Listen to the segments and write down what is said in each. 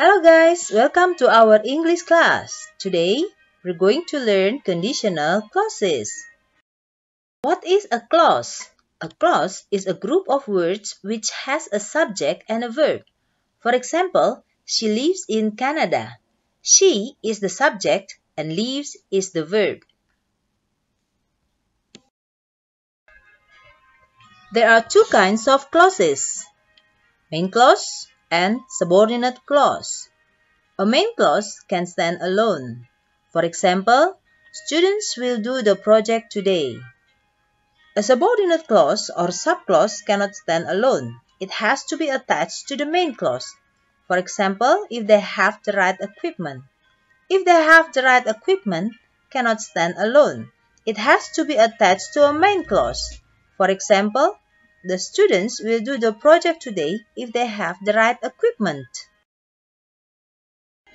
Hello guys, welcome to our English class. Today, we're going to learn conditional clauses. What is a clause? A clause is a group of words which has a subject and a verb. For example, she lives in Canada. She is the subject and lives is the verb. There are two kinds of clauses, main clause and subordinate clause. A main clause can stand alone. For example, students will do the project today. A subordinate clause or subclause cannot stand alone. It has to be attached to the main clause. For example, if they have the right equipment. If they have the right equipment, cannot stand alone. It has to be attached to a main clause. For example, the students will do the project today if they have the right equipment.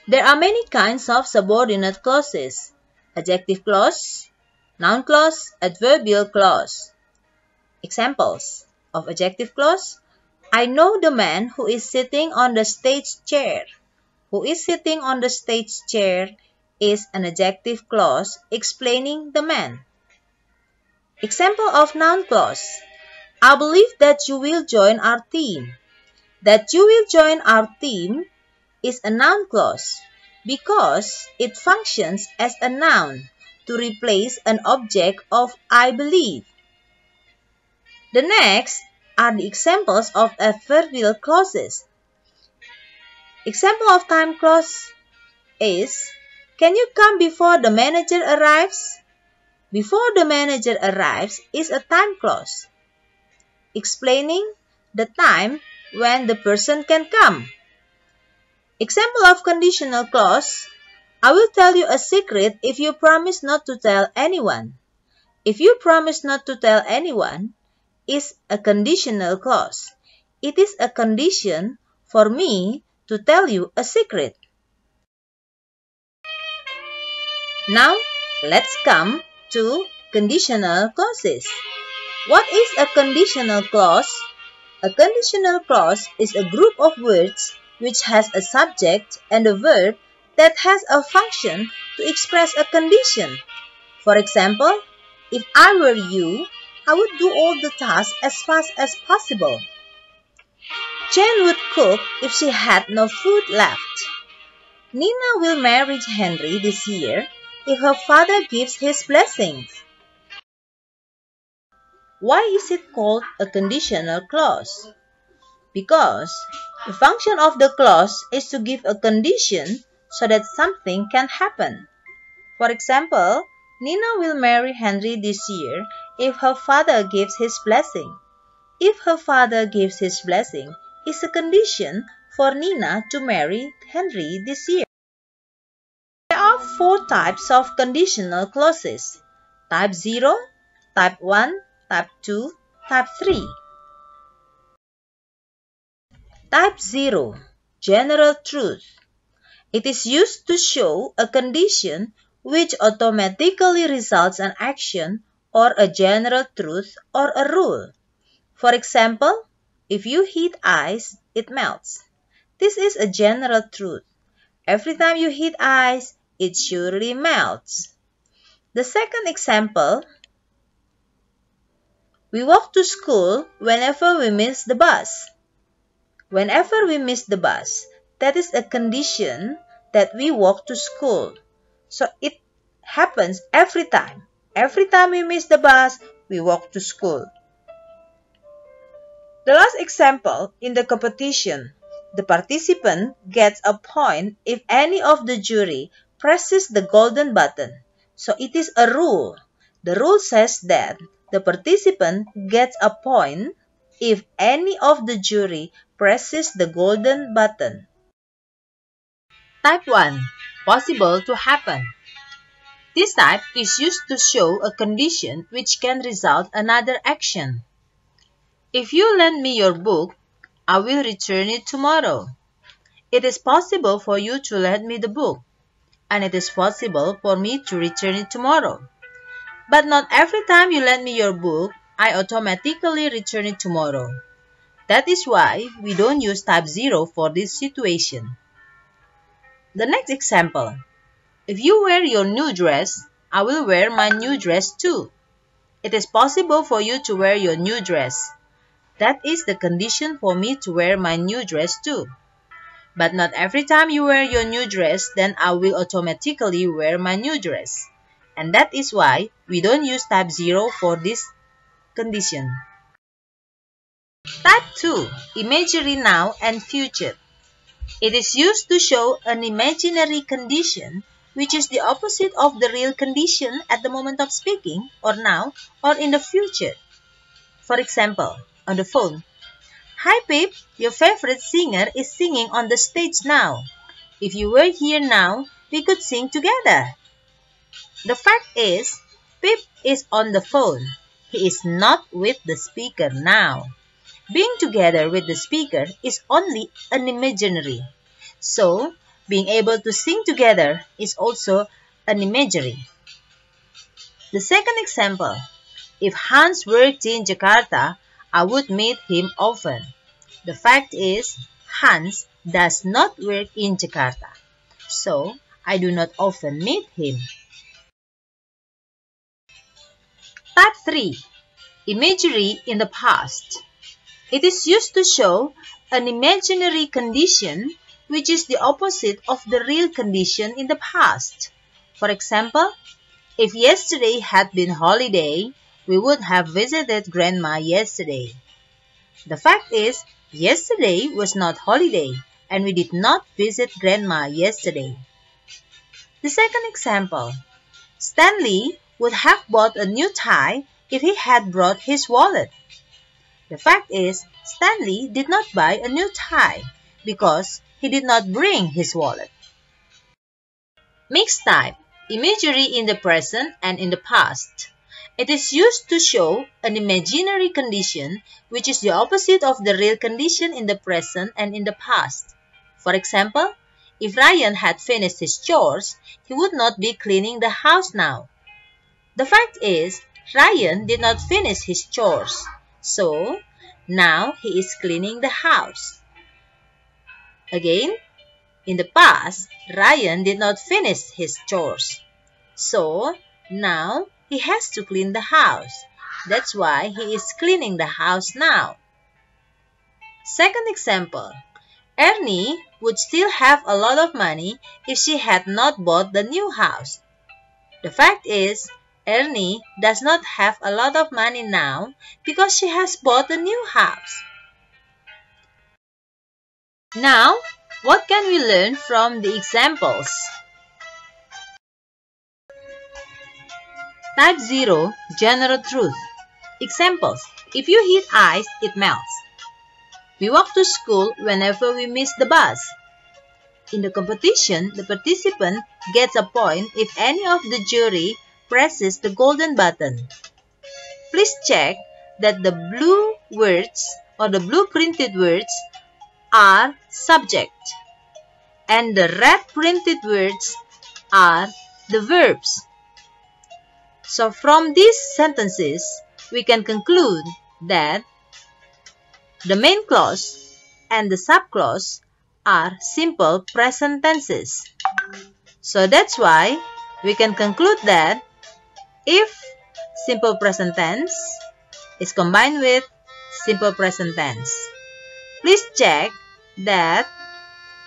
There are many kinds of subordinate clauses. Adjective clause, noun clause, adverbial clause. Examples of adjective clause. I know the man who is sitting on the stage chair. Who is sitting on the stage chair is an adjective clause explaining the man. Example of noun clause. I believe that you will join our team. That you will join our team is a noun clause because it functions as a noun to replace an object of I believe. The next are the examples of adverbial clauses. Example of time clause is Can you come before the manager arrives? Before the manager arrives is a time clause explaining the time when the person can come. Example of conditional clause I will tell you a secret if you promise not to tell anyone. If you promise not to tell anyone is a conditional clause. It is a condition for me to tell you a secret. Now, let's come to conditional clauses. What is a conditional clause? A conditional clause is a group of words which has a subject and a verb that has a function to express a condition. For example, if I were you, I would do all the tasks as fast as possible. Jane would cook if she had no food left. Nina will marry Henry this year if her father gives his blessings. Why is it called a conditional clause? Because the function of the clause is to give a condition so that something can happen. For example, Nina will marry Henry this year if her father gives his blessing. If her father gives his blessing is a condition for Nina to marry Henry this year. There are four types of conditional clauses. Type 0, Type 1, Type 2, Type 3. Type 0 General Truth It is used to show a condition which automatically results an action or a general truth or a rule. For example, if you heat ice, it melts. This is a general truth. Every time you heat ice, it surely melts. The second example we walk to school whenever we miss the bus. Whenever we miss the bus, that is a condition that we walk to school. So it happens every time. Every time we miss the bus, we walk to school. The last example in the competition, the participant gets a point if any of the jury presses the golden button. So it is a rule. The rule says that the participant gets a point if any of the jury presses the golden button. Type 1. Possible to happen. This type is used to show a condition which can result another action. If you lend me your book, I will return it tomorrow. It is possible for you to lend me the book, and it is possible for me to return it tomorrow. But not every time you lend me your book, I automatically return it tomorrow. That is why we don't use type 0 for this situation. The next example. If you wear your new dress, I will wear my new dress too. It is possible for you to wear your new dress. That is the condition for me to wear my new dress too. But not every time you wear your new dress, then I will automatically wear my new dress. And that is why we don't use type 0 for this condition. Type 2. Imaginary now and future. It is used to show an imaginary condition which is the opposite of the real condition at the moment of speaking or now or in the future. For example, on the phone. Hi Pip, your favorite singer is singing on the stage now. If you were here now, we could sing together. The fact is, Pip is on the phone. He is not with the speaker now. Being together with the speaker is only an imaginary. So, being able to sing together is also an imagery. The second example, if Hans worked in Jakarta, I would meet him often. The fact is, Hans does not work in Jakarta, so I do not often meet him. 3. Imagery in the past. It is used to show an imaginary condition which is the opposite of the real condition in the past. For example, if yesterday had been holiday, we would have visited grandma yesterday. The fact is, yesterday was not holiday and we did not visit grandma yesterday. The second example, Stanley would have bought a new tie if he had brought his wallet. The fact is, Stanley did not buy a new tie because he did not bring his wallet. Mixed type, imagery in the present and in the past. It is used to show an imaginary condition which is the opposite of the real condition in the present and in the past. For example, if Ryan had finished his chores, he would not be cleaning the house now. The fact is, Ryan did not finish his chores, so now he is cleaning the house. Again, in the past, Ryan did not finish his chores. So, now he has to clean the house. That's why he is cleaning the house now. Second example. Ernie would still have a lot of money if she had not bought the new house. The fact is, Ernie does not have a lot of money now because she has bought a new house. Now, what can we learn from the examples? Type 0 General Truth Examples If you heat ice, it melts. We walk to school whenever we miss the bus. In the competition, the participant gets a point if any of the jury presses the golden button. Please check that the blue words or the blue printed words are subject and the red printed words are the verbs. So from these sentences, we can conclude that the main clause and the subclause are simple present tenses. So that's why we can conclude that if simple present tense is combined with simple present tense, please check that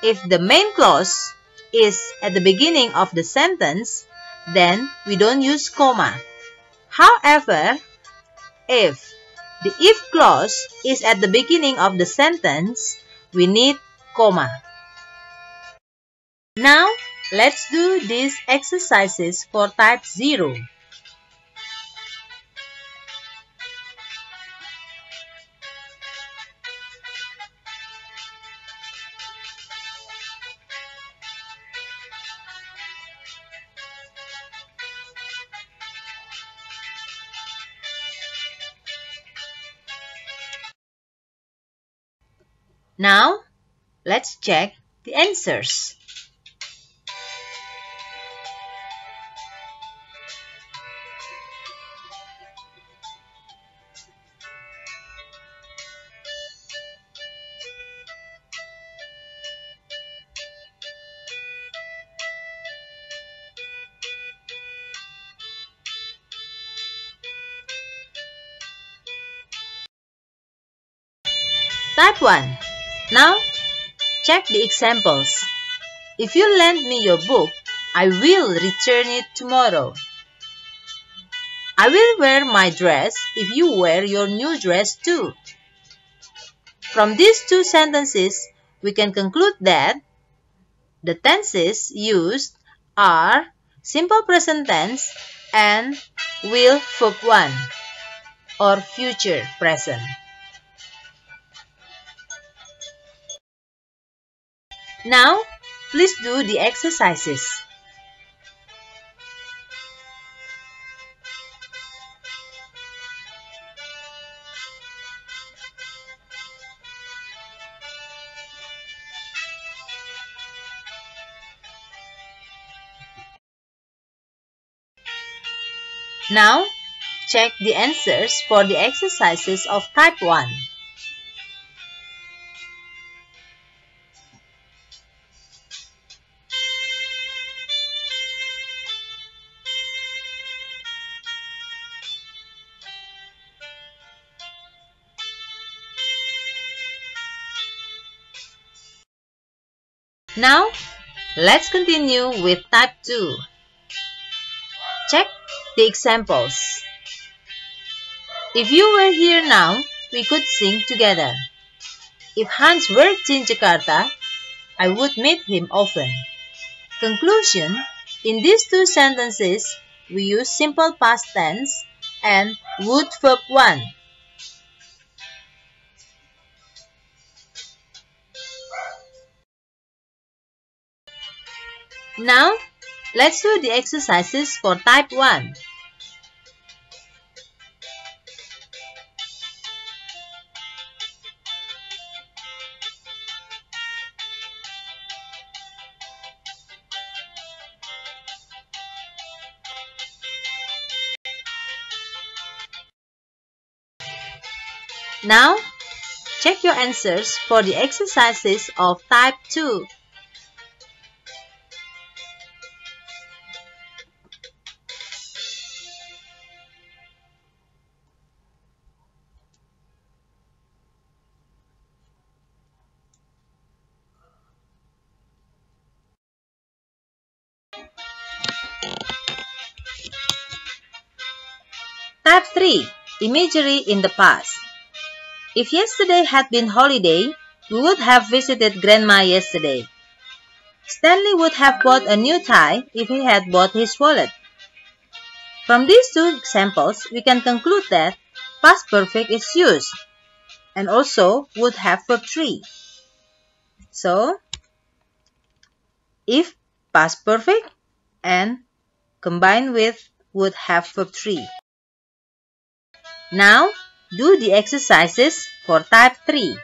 if the main clause is at the beginning of the sentence, then we don't use comma. However, if the if clause is at the beginning of the sentence, we need comma. Now, let's do these exercises for type 0. Now, let's check the answers. Type 1 now, check the examples. If you lend me your book, I will return it tomorrow. I will wear my dress if you wear your new dress too. From these two sentences, we can conclude that the tenses used are simple present tense and will verb 1 or future present. Now, please do the exercises. Now, check the answers for the exercises of type 1. Now, let's continue with type 2. Check the examples. If you were here now, we could sing together. If Hans worked in Jakarta, I would meet him often. Conclusion In these two sentences, we use simple past tense and would verb 1 Now, let's do the exercises for type 1. Now, check your answers for the exercises of type 2. Type 3. Imagery in the past. If yesterday had been holiday, we would have visited Grandma yesterday. Stanley would have bought a new tie if he had bought his wallet. From these two examples, we can conclude that past perfect is used and also would have verb 3. So, if past perfect and combined with would have verb 3. Now, do the exercises for type 3.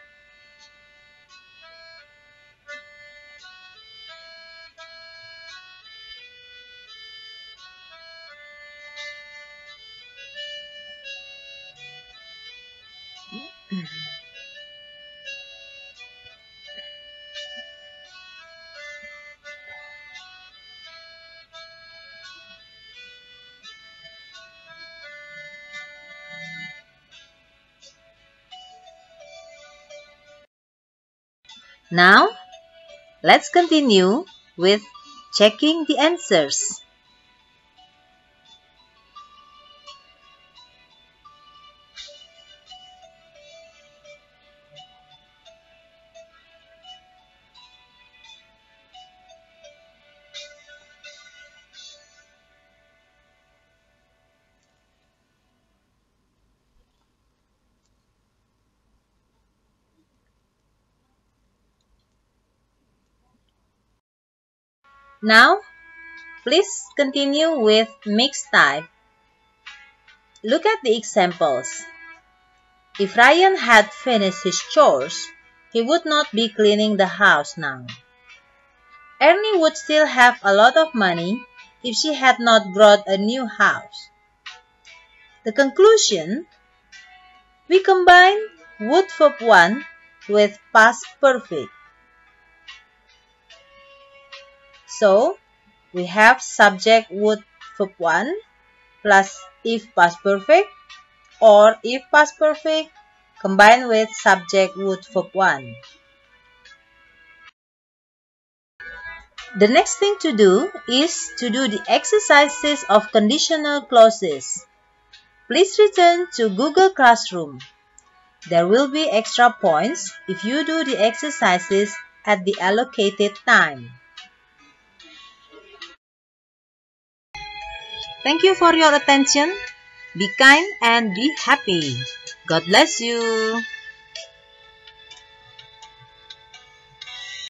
Now, let's continue with checking the answers. Now, please continue with mixed type. Look at the examples. If Ryan had finished his chores, he would not be cleaning the house now. Ernie would still have a lot of money if she had not brought a new house. The conclusion, we combine would verb 1 with past perfect. So, we have subject would verb 1 plus if past perfect or if past perfect combined with subject would verb 1. The next thing to do is to do the exercises of conditional clauses. Please return to Google Classroom. There will be extra points if you do the exercises at the allocated time. Thank you for your attention. Be kind and be happy. God bless you.